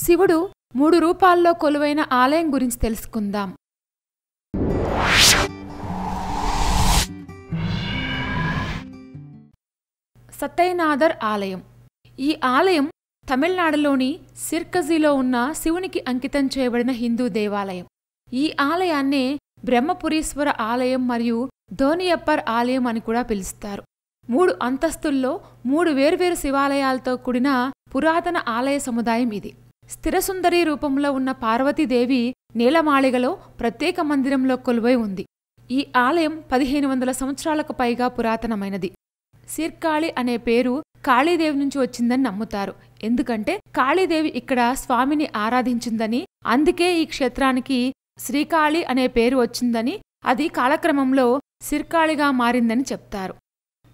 శివుడు మూడు రూపాల్లో కొలువైన ఆలయం గురించి తెలుసుకుందాం. సత్యనాథర్ ఆలయం. ఈ ఆలయం తమిళనాడులోని సిర్కజీలో ఉన్న శివునికి అంకితం చేయబడిన హిందూ దేవాలయం. ఈ ఆలయాన్నే బ్రహ్మపురీశ్వర ఆలయం మరియు ధోనియప్పర్ ఆలయం అని కూడా పిలుస్తారు. మూడు అంతస్తుల్లో మూడు వేర్వేరు శివాలయాలతో కూడిన పురాతన ఆలయ సముదాయం ఇది. స్థిరసుందరి రూపంలో ఉన్న పార్వతీదేవి నీలమాళిగలో ప్రత్యేక మందిరంలో కొలువై ఉంది. ఈ ఆలయం పదిహేను వందల సంవత్సరాలకు పైగా పురాతనమైనది. సిర్కాళి అనే పేరు కాళీదేవి నుంచి వచ్చిందని నమ్ముతారు. ఎందుకంటే కాళీదేవి ఇక్కడ స్వామిని ఆరాధించిందని అందుకే ఈ క్షేత్రానికి శ్రీకాళి అనే పేరు వచ్చిందని అది కాలక్రమంలో సిర్కాళిగా మారిందని చెప్తారు.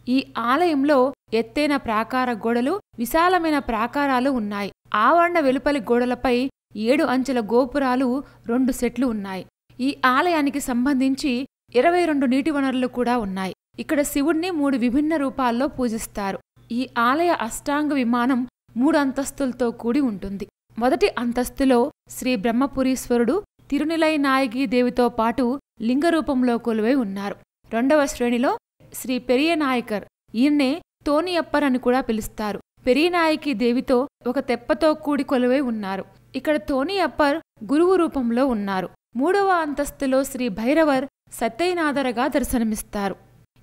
ఈ ఆలయంలో ఎత్తైన ప్రాకార గోడలు విశాలమైన ప్రాకారాలు ఉన్నాయి. ఆవరణ వెలుపలి గోడలపై ఏడు అంచెల గోపురాలు రెండు సెట్లు ఉన్నాయి. ఈ ఆలయానికి సంబంధించి ఇరవై రెండు నీటి వనరులు కూడా ఉన్నాయి. ఇక్కడ శివుణ్ణి మూడు విభిన్న రూపాల్లో పూజిస్తారు. ఈ ఆలయ అష్టాంగ విమానం మూడు అంతస్తులతో కూడి ఉంటుంది. మొదటి అంతస్తులో శ్రీ బ్రహ్మపురీశ్వరుడు తిరునిలై నాయకి దేవితో పాటు లింగరూపంలో కొలువై ఉన్నారు. రెండవ శ్రేణిలో శ్రీ పెరియ నాయకర్. ఈయన్నే తోనియప్పర్ అని కూడా పిలుస్తారు. పెరియనాయకి దేవితో ఒక తెప్పతో కూడి కొలువై ఉన్నారు. ఇక్కడ తోనియప్పర్ గురువు రూపంలో ఉన్నారు. మూడవ అంతస్తులో శ్రీ భైరవర్ సత్యనాథరగా దర్శనమిస్తారు.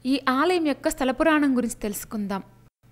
ఈ ఆలయం యొక్క స్థలపురాణం గురించి తెలుసుకుందాం.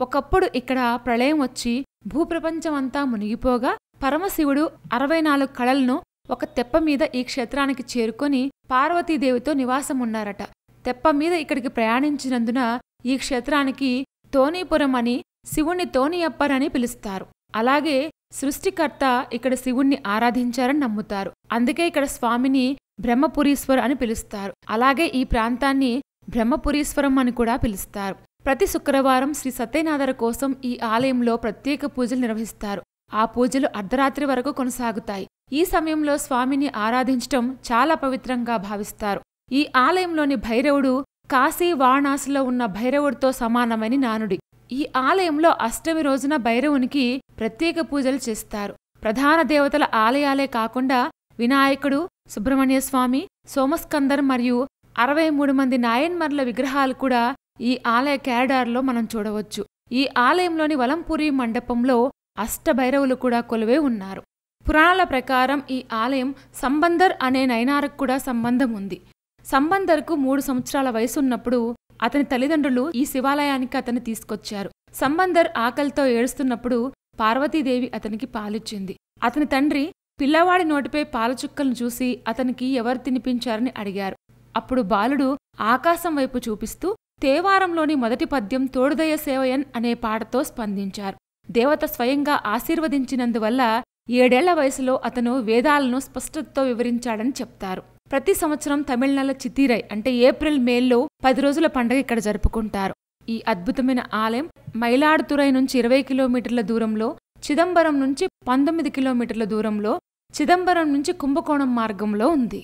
ఒకప్పుడు ఇక్కడ ప్రళయం వచ్చి భూప్రపంచమంతా మునిగిపోగా పరమశివుడు అరవై నాలుగు కళలను ఒక తెప్ప మీద ఈ క్షేత్రానికి చేరుకొని పార్వతీదేవితో నివాసమున్నారట. తెప్ప మీద ఇక్కడికి ప్రయాణించినందున ఈ క్షేత్రానికి తోనీపురం అని శివుణ్ణి తోనియప్పర్ అని పిలుస్తారు. అలాగే సృష్టికర్త ఇక్కడ శివుణ్ణి ఆరాధించారని నమ్ముతారు. అందుకే ఇక్కడ స్వామిని బ్రహ్మపురీశ్వర్ అని పిలుస్తారు. అలాగే ఈ ప్రాంతాన్ని బ్రహ్మపురీశ్వరం అని కూడా పిలుస్తారు. ప్రతి శుక్రవారం శ్రీ సత్యనాథర కోసం ఈ ఆలయంలో ప్రత్యేక పూజలు నిర్వహిస్తారు. ఆ పూజలు అర్ధరాత్రి వరకు కొనసాగుతాయి. ఈ సమయంలో స్వామిని ఆరాధించటం చాలా పవిత్రంగా భావిస్తారు. ఈ ఆలయంలోని భైరవుడు కాశీ వారణాసిలో ఉన్న భైరవుడితో సమానమని నానుడి. ఈ ఆలయంలో అష్టమి రోజున భైరవునికి ప్రత్యేక పూజలు చేస్తారు. ప్రధాన దేవతల ఆలయాలే కాకుండా వినాయకుడు సుబ్రహ్మణ్య స్వామి సోమస్కందర్ మరియు అరవై మూడు మంది నాయన్మర్ల విగ్రహాలు కూడా ఈ ఆలయ క్యారిడార్లో మనం చూడవచ్చు. ఈ ఆలయంలోని వలంపురి మండపంలో అష్టభైరవులు కూడా కొలువే ఉన్నారు. పురాణాల ప్రకారం ఈ ఆలయం సంబందర్ అనే నైనారకు కూడా సంబంధం ఉంది. సంబందర్కు మూడు సంవత్సరాల వయసున్నప్పుడు అతని తల్లిదండ్రులు ఈ శివాలయానికి అతన్ని తీసుకొచ్చారు. సంబందర్ ఆకలితో ఏడుస్తున్నప్పుడు పార్వతీదేవి అతనికి పాలిచ్చింది. అతని తండ్రి పిల్లవాడి నోటిపై పాలచుక్కలను చూసి అతనికి ఎవరు తినిపించారని అడిగారు. అప్పుడు బాలుడు ఆకాశం వైపు చూపిస్తూ తేవారంలోని మొదటి పద్యం తోడుదయ సేవయన్ అనే పాటతో స్పందించారు. దేవత స్వయంగా ఆశీర్వదించినందువల్ల ఏడేళ్ళ వయసులో అతను వేదాలను స్పష్టతతో వివరించాడని చెప్తారు. ప్రతి సంవత్సరం తమిళనాడు చిత్తిరై అంటే ఏప్రిల్ మేల్లో పది రోజుల పండుగ ఇక్కడ జరుపుకుంటారు. ఈ అద్భుతమైన ఆలయం మైలాడుతురై నుంచి ఇరవై కిలోమీటర్ల దూరంలో చిదంబరం నుంచి పంతొమ్మిది కిలోమీటర్ల దూరంలో చిదంబరం నుంచి కుంభకోణం మార్గంలో ఉంది.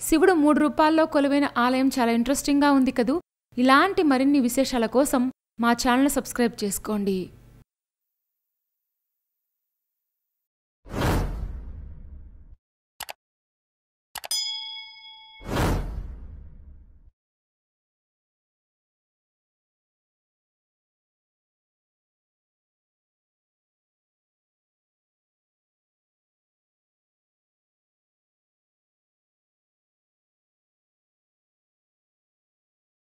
శివుడు మూడు రూపాల్లో కొలువైన ఆలయం చాలా ఇంట్రెస్టింగ్గా ఉంది కదూ? ఇలాంటి మరిన్ని విశేషాల కోసం మా ఛానల్ సబ్స్క్రైబ్ చేసుకోండి.